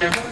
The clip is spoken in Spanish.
Gracias.